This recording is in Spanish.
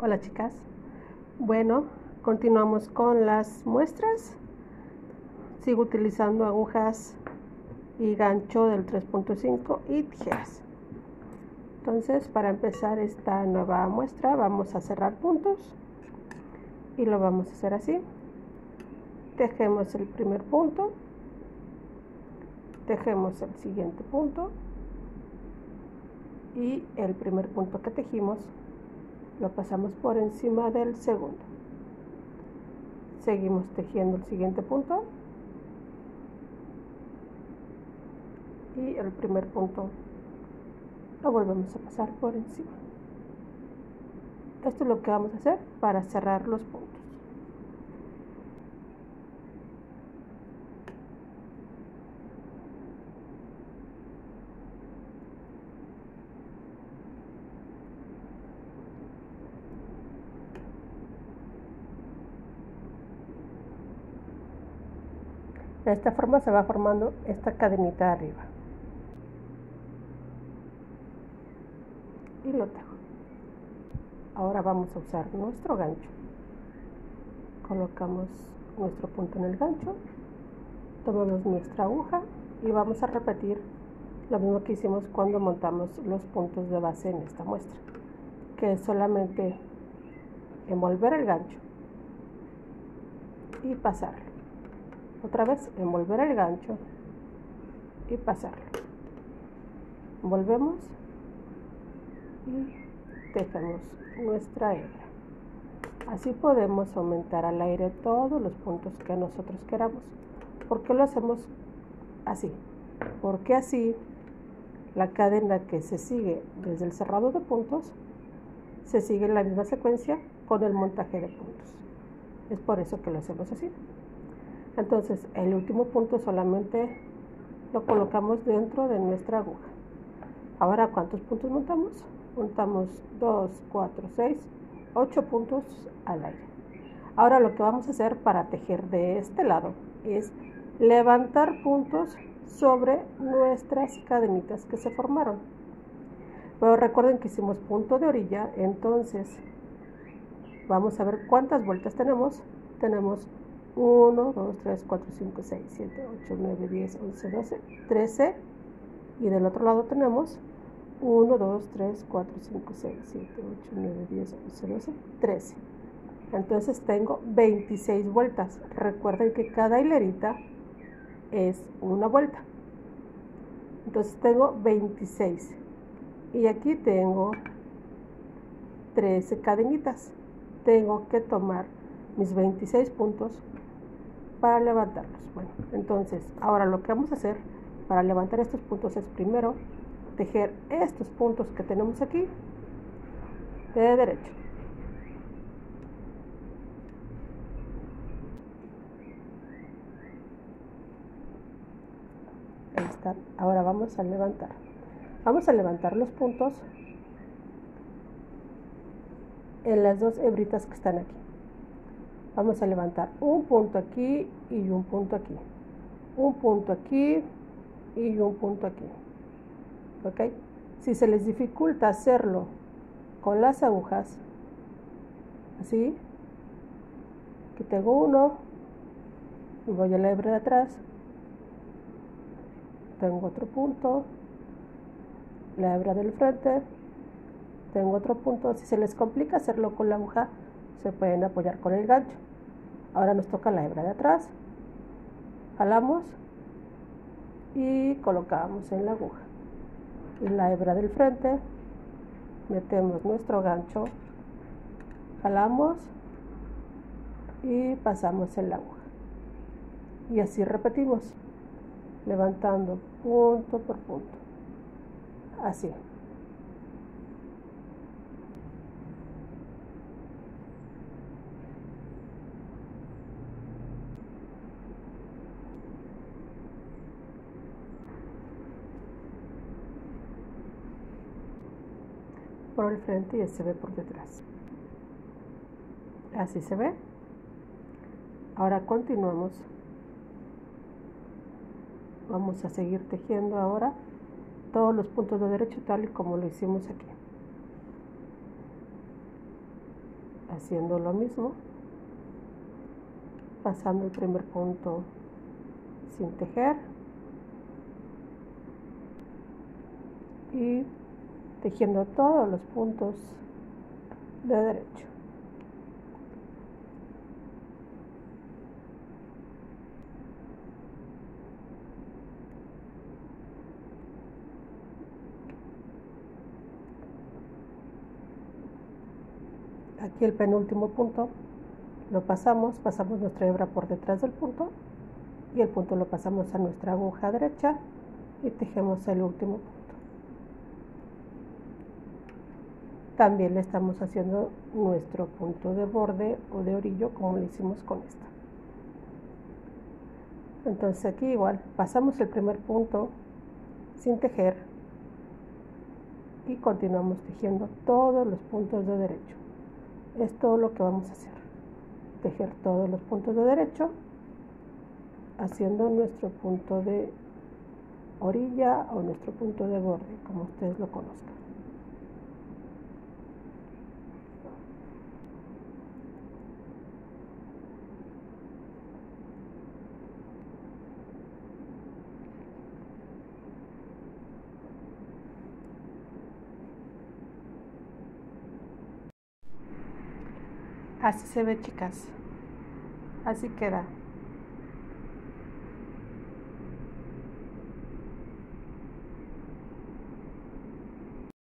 Hola chicas. Bueno, continuamos con las muestras. Sigo utilizando agujas y gancho del 3.5 y tijeras. Entonces, para empezar esta nueva muestra, vamos a cerrar puntos y lo vamos a hacer así. Tejemos el primer punto, tejemos el siguiente punto y el primer punto que tejimos lo pasamos por encima del segundo. Seguimos tejiendo el siguiente punto y el primer punto lo volvemos a pasar por encima. Esto es lo que vamos a hacer para cerrar los puntos. De esta forma se va formando esta cadenita arriba. Y lo tejo. Ahora vamos a usar nuestro gancho. Colocamos nuestro punto en el gancho. Tomamos nuestra aguja y vamos a repetir lo mismo que hicimos cuando montamos los puntos de base en esta muestra. Que es solamente envolver el gancho y pasarlo otra vez envolver el gancho y pasarlo. Volvemos y tejemos nuestra hebra. Así podemos aumentar al aire todos los puntos que nosotros queramos. ¿por qué lo hacemos así? porque así la cadena que se sigue desde el cerrado de puntos se sigue en la misma secuencia con el montaje de puntos. Es por eso que lo hacemos así entonces, el último punto solamente lo colocamos dentro de nuestra aguja. Ahora, ¿cuántos puntos montamos? Montamos 2, 4, 6, 8 puntos al aire. Ahora lo que vamos a hacer para tejer de este lado es levantar puntos sobre nuestras cadenitas que se formaron. Pero recuerden que hicimos punto de orilla, entonces vamos a ver cuántas vueltas tenemos. Tenemos 1, 2, 3, 4, 5, 6, 7, 8, 9, 10, 11, 12, 13. Y del otro lado tenemos 1, 2, 3, 4, 5, 6, 7, 8, 9, 10, 11, 12, 13. Entonces tengo 26 vueltas. Recuerden que cada hilerita es una vuelta. Entonces tengo 26. Y aquí tengo 13 cadenitas. Tengo que tomar mis 26 puntos para levantarlos. Bueno, entonces ahora lo que vamos a hacer para levantar estos puntos es primero tejer estos puntos que tenemos aquí de derecho. Ahí. Ahora vamos a levantar. Vamos a levantar los puntos en las dos hebritas que están aquí vamos a levantar un punto aquí y un punto aquí. Un punto aquí y un punto aquí. Ok si se les dificulta hacerlo con las agujas así aquí tengo uno voy a la hebra de atrás. Tengo otro punto la hebra del frente. Tengo otro punto. Si se les complica hacerlo con la aguja se pueden apoyar con el gancho Ahora nos toca la hebra de atrás. Jalamos y colocamos en la aguja. En la hebra del frente metemos nuestro gancho, jalamos y pasamos en la aguja. Y así repetimos, levantando punto por punto. Así. Por el frente y se ve por detrás. Así se ve. Ahora continuamos. Vamos a seguir tejiendo ahora todos los puntos de derecho tal y como lo hicimos aquí. haciendo lo mismo, pasando el primer punto sin tejer y tejiendo todos los puntos de derecho. aquí el penúltimo punto lo pasamos, pasamos nuestra hebra por detrás del punto y el punto lo pasamos a nuestra aguja derecha y tejemos el último punto. También le estamos haciendo nuestro punto de borde o de orillo como lo hicimos con esta. Entonces aquí igual pasamos el primer punto sin tejer y continuamos tejiendo todos los puntos de derecho es todo lo que vamos a hacer tejer todos los puntos de derecho haciendo nuestro punto de orilla o nuestro punto de borde como ustedes lo conozcan Así se ve, chicas. Así queda.